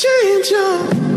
change up.